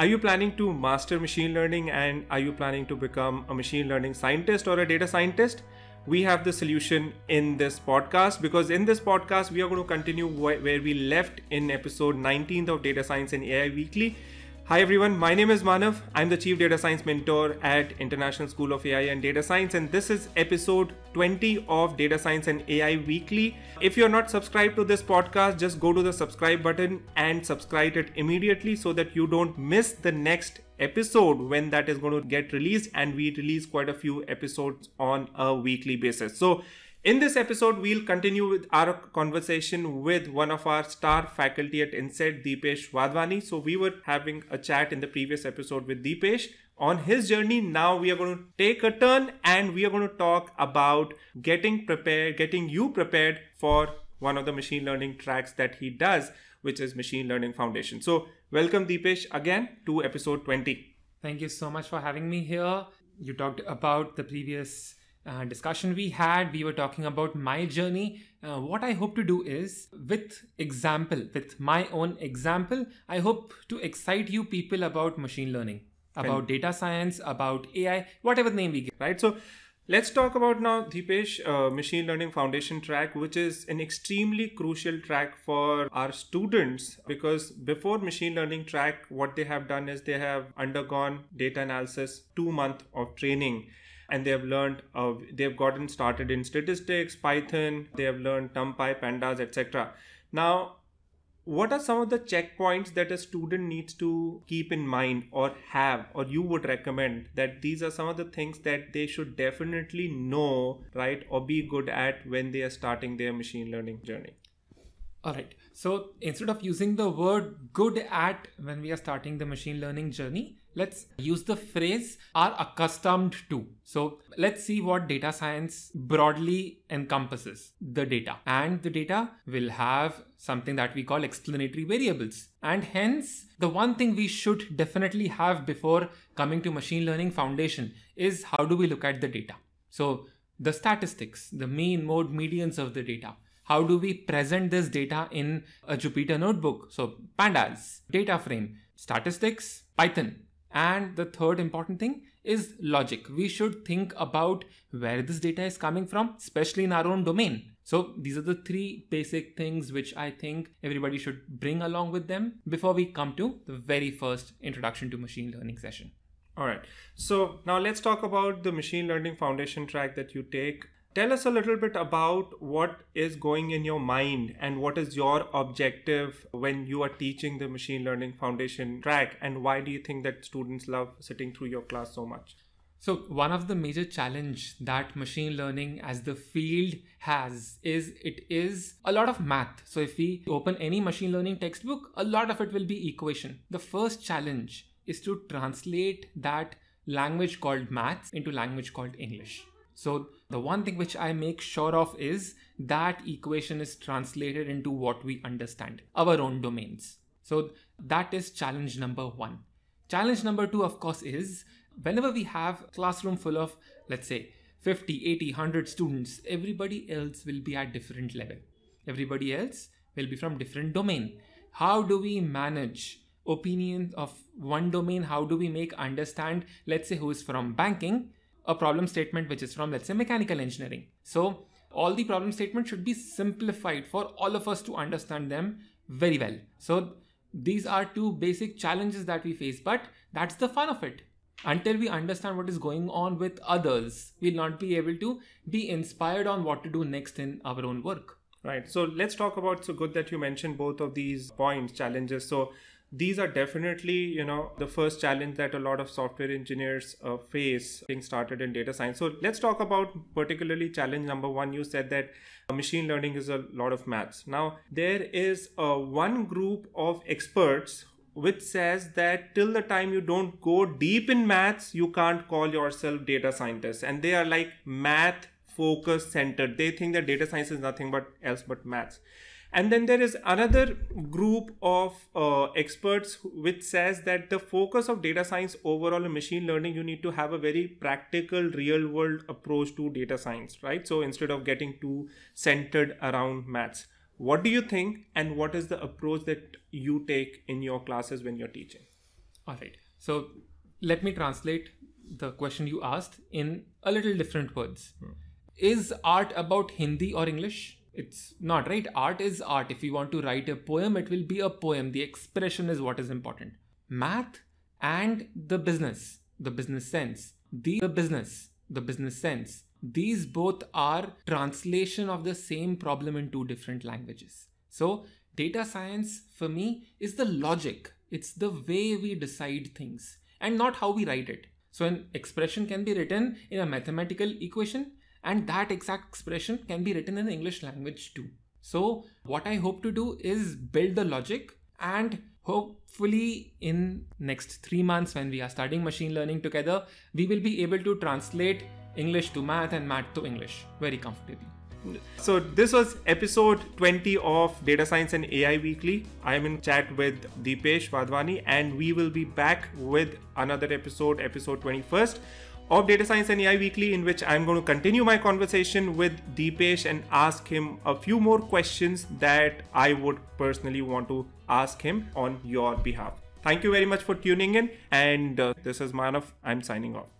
Are you planning to master machine learning and are you planning to become a machine learning scientist or a data scientist? We have the solution in this podcast because in this podcast, we are going to continue where we left in episode 19th of Data Science and AI Weekly Hi everyone, my name is Manav. I'm the Chief Data Science Mentor at International School of AI and Data Science, and this is episode 20 of Data Science and AI Weekly. If you're not subscribed to this podcast, just go to the subscribe button and subscribe it immediately so that you don't miss the next episode when that is going to get released. And we release quite a few episodes on a weekly basis. So in this episode, we'll continue with our conversation with one of our star faculty at INSAID, Deepesh Wadhwani. So, we were having a chat in the previous episode with Deepesh on his journey. Now, we are going to take a turn and we are going to talk about getting prepared, getting you prepared for one of the machine learning tracks that he does, which is Machine Learning Foundation. So, welcome Deepesh again to episode 20. Thank you so much for having me here. You talked about the previous uh, discussion we had, we were talking about my journey. Uh, what I hope to do is, with example, with my own example, I hope to excite you people about machine learning, about and data science, about AI, whatever name we give. Right. So let's talk about now, Deepesh, uh, Machine Learning Foundation track, which is an extremely crucial track for our students because before machine learning track, what they have done is they have undergone data analysis, two month of training and they have learned uh, they've gotten started in statistics python they have learned numpy pandas etc now what are some of the checkpoints that a student needs to keep in mind or have or you would recommend that these are some of the things that they should definitely know right or be good at when they are starting their machine learning journey? All right so instead of using the word good at when we are starting the machine learning journey let's use the phrase are accustomed to. So let's see what data science broadly encompasses the data. And the data will have something that we call explanatory variables. And hence, the one thing we should definitely have before coming to machine learning foundation is how do we look at the data? So the statistics, the mean, mode, medians of the data. How do we present this data in a Jupyter notebook? So pandas, data frame, statistics, Python, and the third important thing is logic. We should think about where this data is coming from, especially in our own domain. So these are the three basic things which I think everybody should bring along with them before we come to the very first introduction to machine learning session. All right. So now let's talk about the machine learning foundation track that you take tell us a little bit about what is going in your mind and what is your objective when you are teaching the machine learning foundation track and why do you think that students love sitting through your class so much so one of the major challenge that machine learning as the field has is it is a lot of math. So if we open any machine learning textbook, a lot of it will be equation. The first challenge is to translate that language called maths into language called English. So the one thing which I make sure of is that equation is translated into what we understand, our own domains. So that is challenge number one. Challenge number two, of course, is whenever we have a classroom full of, let's say, 50, 80, 100 students, everybody else will be at different level. Everybody else will be from different domain. How do we manage opinions of one domain? How do we make understand, let's say, who is from banking a problem statement which is from, let's say, mechanical engineering. So all the problem statements should be simplified for all of us to understand them very well. So these are two basic challenges that we face, but that's the fun of it. Until we understand what is going on with others, we'll not be able to be inspired on what to do next in our own work. Right. So let's talk about so good that you mentioned both of these points, challenges. So these are definitely you know the first challenge that a lot of software engineers uh, face being started in data science. So let's talk about particularly challenge number one. You said that uh, machine learning is a lot of maths. Now there is uh, one group of experts which says that till the time you don't go deep in maths you can't call yourself data scientist. And they are like math focus centered. They think that data science is nothing but else but maths and then there is another group of uh, experts which says that the focus of data science overall in machine learning you need to have a very practical real world approach to data science right so instead of getting too centered around maths what do you think and what is the approach that you take in your classes when you're teaching All right. So let me translate the question you asked in a little different words. Hmm. Is art about Hindi or English? It's not, right? Art is art. If you want to write a poem, it will be a poem. The expression is what is important. Math and the business, the business sense, the, the business, the business sense. These both are translation of the same problem in two different languages. So, data science for me is the logic, it's the way we decide things and not how we write it. So, an expression can be written in a mathematical equation, and that exact expression can be written in English language too. So, what I hope to do is build the logic and hopefully in next 3 months when we are studying machine learning together we will be able to translate english to math and math to english very comfortably so this was episode 20 of Data Science and AI Weekly. I am in chat with Deepesh Wadhwani and we will be back with another episode, episode 21st of Data Science and AI Weekly, in which I'm going to continue my conversation with Deepesh and ask him a few more questions that I would personally want to ask him on your behalf. Thank you very much for tuning in, and uh, this is Manav. I'm signing off.